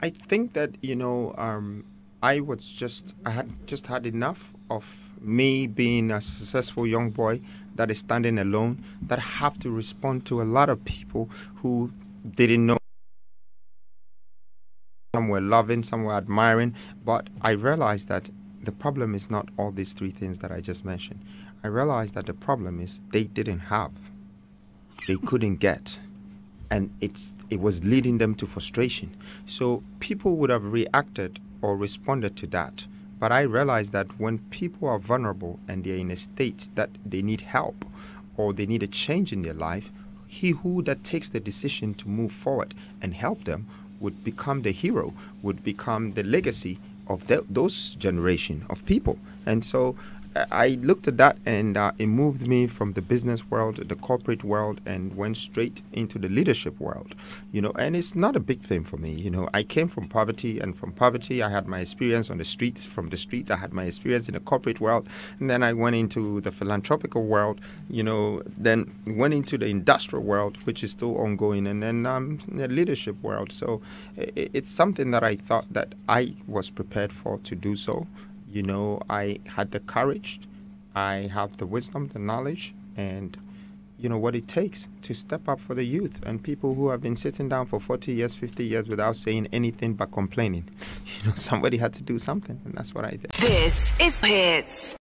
I think that you know, um, I was just I had just had enough of me being a successful young boy that is standing alone that have to respond to a lot of people who didn't know. Some were loving some were admiring but i realized that the problem is not all these three things that i just mentioned. I realized that the problem is they didn't have they couldn't get and it's it was leading them to frustration. So people would have reacted or responded to that. But I realized that when people are vulnerable and they're in a state that they need help or they need a change in their life, he who that takes the decision to move forward and help them would become the hero, would become the legacy of the, those generation of people. And so I looked at that and uh, it moved me from the business world, the corporate world, and went straight into the leadership world. You know, and it's not a big thing for me. You know, I came from poverty, and from poverty, I had my experience on the streets. From the streets, I had my experience in the corporate world, and then I went into the philanthropical world. You know, then went into the industrial world, which is still ongoing, and then um, the leadership world. So it, it's something that I thought that I was prepared for to do so. You know, I had the courage, I have the wisdom, the knowledge, and you know what it takes to step up for the youth and people who have been sitting down for 40 years 50 years without saying anything but complaining. You know somebody had to do something and that's what i did. This is Hitz